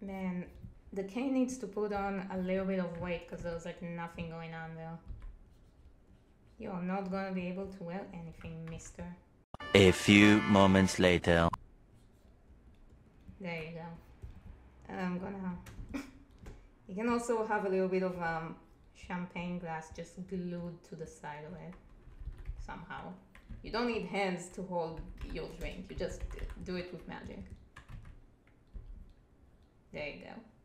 Man, the cane needs to put on a little bit of weight because there's like nothing going on there. You're not gonna be able to wear anything, mister. A few moments later. There you go. And I'm gonna. you can also have a little bit of um, champagne glass just glued to the side of it somehow. You don't need hands to hold your drink, you just do it with magic. There you go.